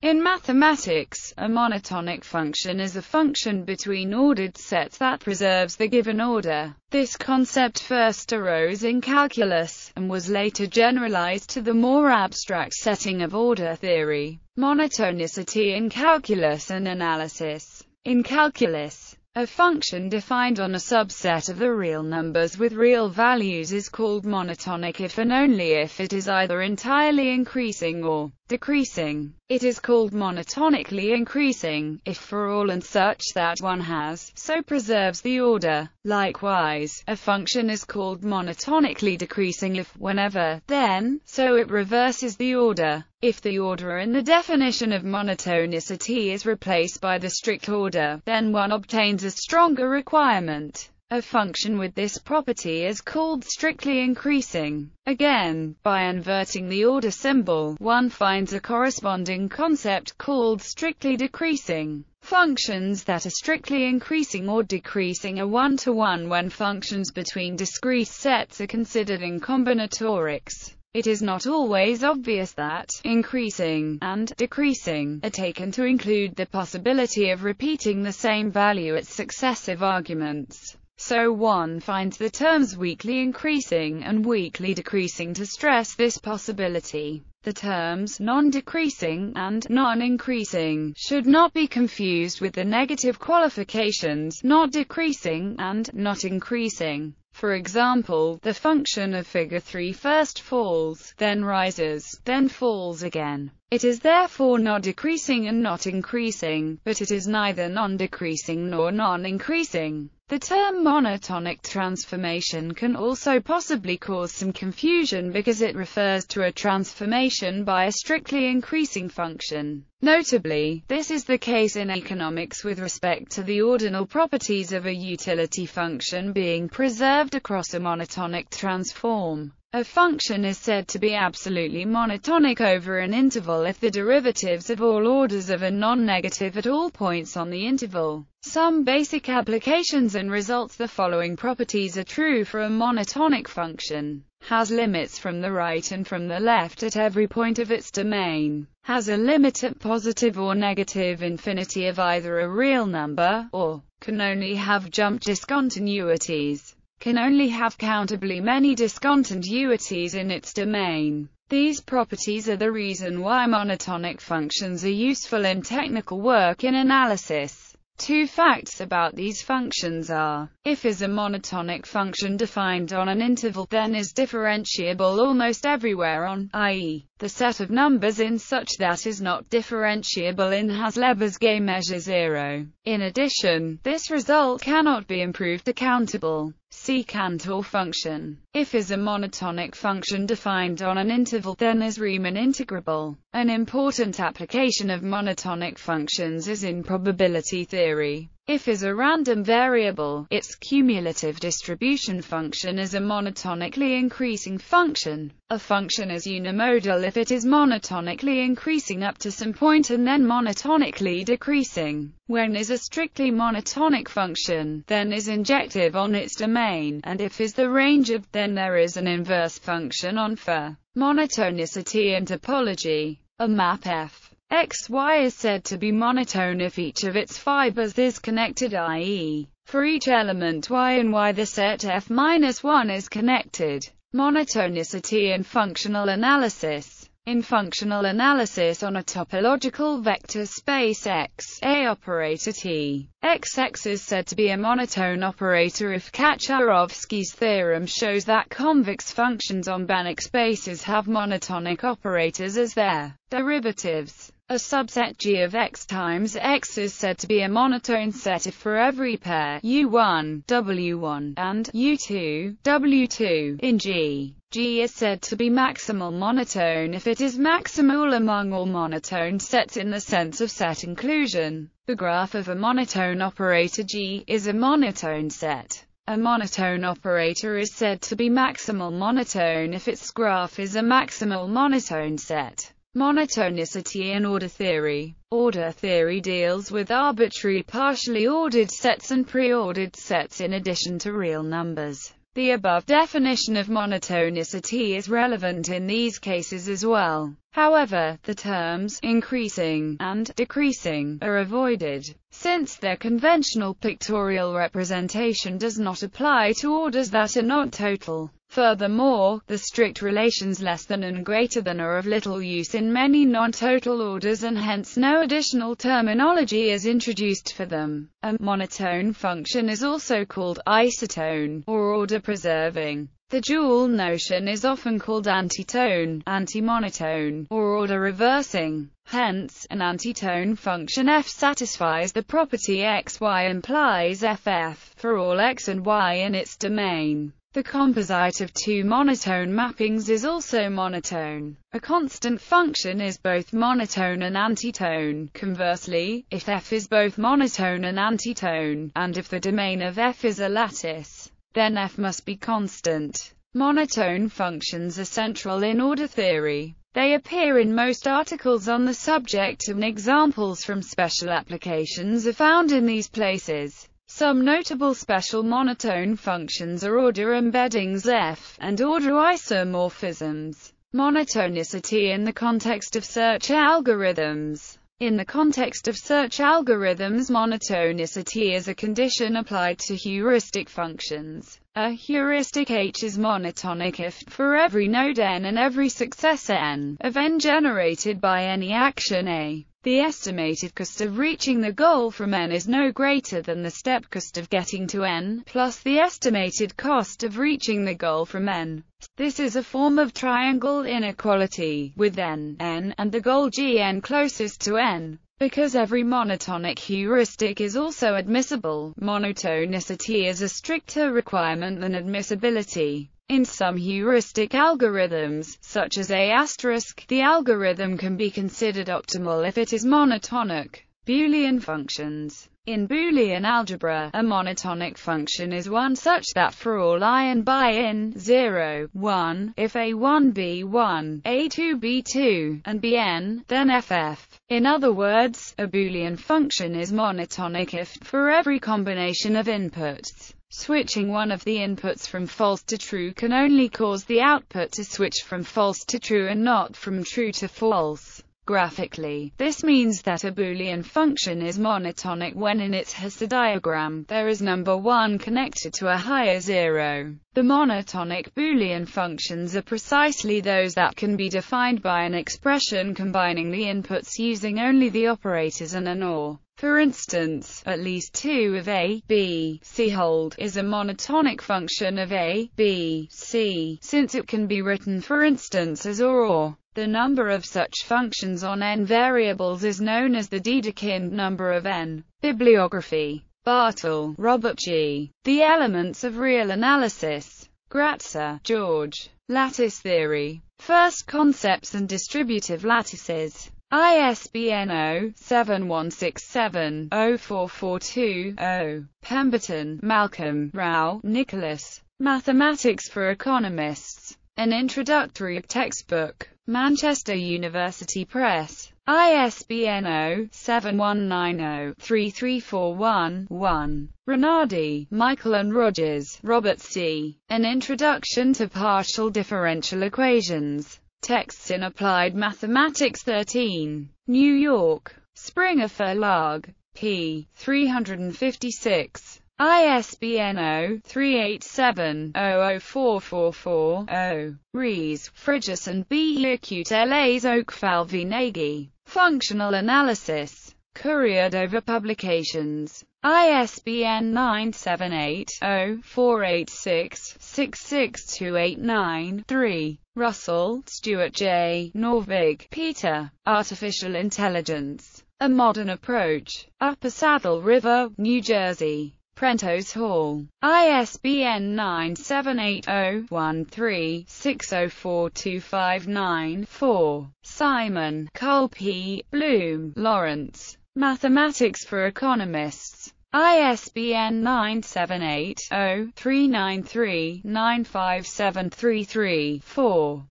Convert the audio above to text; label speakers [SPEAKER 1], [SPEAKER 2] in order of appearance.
[SPEAKER 1] In mathematics, a monotonic function is a function between ordered sets that preserves the given order. This concept first arose in calculus, and was later generalized to the more abstract setting of order theory. Monotonicity in calculus and analysis. In calculus, a function defined on a subset of the real numbers with real values is called monotonic if and only if it is either entirely increasing or decreasing. It is called monotonically increasing, if for all and such that one has, so preserves the order. Likewise, a function is called monotonically decreasing if, whenever, then, so it reverses the order. If the order in the definition of monotonicity is replaced by the strict order, then one obtains a stronger requirement. A function with this property is called strictly increasing. Again, by inverting the order symbol, one finds a corresponding concept called strictly decreasing. Functions that are strictly increasing or decreasing are one-to-one -one when functions between discrete sets are considered in combinatorics. It is not always obvious that increasing and decreasing are taken to include the possibility of repeating the same value at successive arguments. So one finds the terms weakly increasing and weakly decreasing to stress this possibility. The terms non-decreasing and non-increasing should not be confused with the negative qualifications not decreasing and not increasing. For example, the function of figure 3 first falls, then rises, then falls again. It is therefore not decreasing and not increasing, but it is neither non-decreasing nor non-increasing. The term monotonic transformation can also possibly cause some confusion because it refers to a transformation by a strictly increasing function. Notably, this is the case in economics with respect to the ordinal properties of a utility function being preserved across a monotonic transform. A function is said to be absolutely monotonic over an interval if the derivatives of all orders of a non-negative at all points on the interval. Some basic applications and results The following properties are true for a monotonic function. Has limits from the right and from the left at every point of its domain. Has a limit at positive or negative infinity of either a real number, or can only have jump discontinuities can only have countably many discontinuities in its domain. These properties are the reason why monotonic functions are useful in technical work in analysis. Two facts about these functions are, if is a monotonic function defined on an interval, then is differentiable almost everywhere on, i.e., the set of numbers in such that is not differentiable in has Lebesgue measure zero. In addition, this result cannot be improved to countable. See Cantor function. If is a monotonic function defined on an interval, then is Riemann integrable. An important application of monotonic functions is in probability theory. If is a random variable, its cumulative distribution function is a monotonically increasing function. A function is unimodal if it is monotonically increasing up to some point and then monotonically decreasing. When is a strictly monotonic function, then is injective on its domain, and if is the range of, then there is an inverse function on for monotonicity in topology. A map F XY is said to be monotone if each of its fibers is connected i.e., for each element Y and Y the set F-1 is connected. Monotonicity in functional analysis in functional analysis on a topological vector space X, a operator T, XX is said to be a monotone operator if Kachurovskii's theorem shows that convex functions on Banach spaces have monotonic operators as their derivatives. A subset G of X times X is said to be a monotone set if for every pair U1, W1, and U2, W2 in G. G is said to be maximal monotone if it is maximal among all monotone sets in the sense of set inclusion. The graph of a monotone operator G is a monotone set. A monotone operator is said to be maximal monotone if its graph is a maximal monotone set. Monotonicity in order theory. Order theory deals with arbitrary partially ordered sets and preordered sets in addition to real numbers. The above definition of monotonicity is relevant in these cases as well. However, the terms increasing and decreasing are avoided, since their conventional pictorial representation does not apply to orders that are not total. Furthermore, the strict relations less than and greater than are of little use in many non-total orders and hence no additional terminology is introduced for them. A monotone function is also called isotone, or order-preserving. The dual notion is often called antitone, antimonotone, or order-reversing. Hence, an antitone function f satisfies the property x y implies ff for all x and y in its domain. The composite of two monotone mappings is also monotone. A constant function is both monotone and antitone. Conversely, if f is both monotone and antitone, and if the domain of f is a lattice, then f must be constant. Monotone functions are central in order theory. They appear in most articles on the subject and examples from special applications are found in these places. Some notable special monotone functions are order embeddings F, and order isomorphisms. Monotonicity in the context of search algorithms in the context of search algorithms monotonicity is a condition applied to heuristic functions. A heuristic H is monotonic if, for every node n and every successor n, of n generated by any action A, the estimated cost of reaching the goal from n is no greater than the step cost of getting to n, plus the estimated cost of reaching the goal from n. This is a form of triangle inequality, with n, n, and the goal gn closest to n. Because every monotonic heuristic is also admissible, monotonicity is a stricter requirement than admissibility. In some heuristic algorithms, such as A*, asterisk, the algorithm can be considered optimal if it is monotonic. Boolean functions in Boolean algebra, a monotonic function is one such that for all i and by in 0, 1, if a1 b1, a2 b2, and bn, then ff. In other words, a Boolean function is monotonic if, for every combination of inputs, Switching one of the inputs from false to true can only cause the output to switch from false to true and not from true to false. Graphically, this means that a Boolean function is monotonic when in its Hasse diagram, there is number 1 connected to a higher zero. The monotonic Boolean functions are precisely those that can be defined by an expression combining the inputs using only the operators and an OR. For instance, at least 2 of a, b, c hold is a monotonic function of a, b, c, since it can be written for instance as or or. The number of such functions on n variables is known as the Dedekind number of n. Bibliography. Bartle, Robert G. The Elements of Real Analysis. Gratzer, George. Lattice Theory. First Concepts and Distributive Lattices. ISBN 0-7167-0442-0. Pemberton, Malcolm, Rau, Nicholas. Mathematics for Economists. An Introductory Textbook. Manchester University Press. ISBN 0-7190-3341-1. Renardy, Michael and Rogers, Robert C. An Introduction to Partial Differential Equations. Texts in Applied Mathematics 13. New York. Springer Verlag. p. 356. ISBN 0-387-00444-0. Riesz, Frigyes and B. Acute LA's Oakfall. Nagy. Functional Analysis. Courier Dover Publications. ISBN 978-0-486-66289-3. Russell, Stuart J. Norvig, Peter. Artificial Intelligence. A Modern Approach. Upper Saddle River, New Jersey. Prentice Hall. ISBN 978-0-13-604259-4. Simon, Carl P. Blume, Lawrence. Mathematics for Economists. ISBN 978-0-393-95733-4.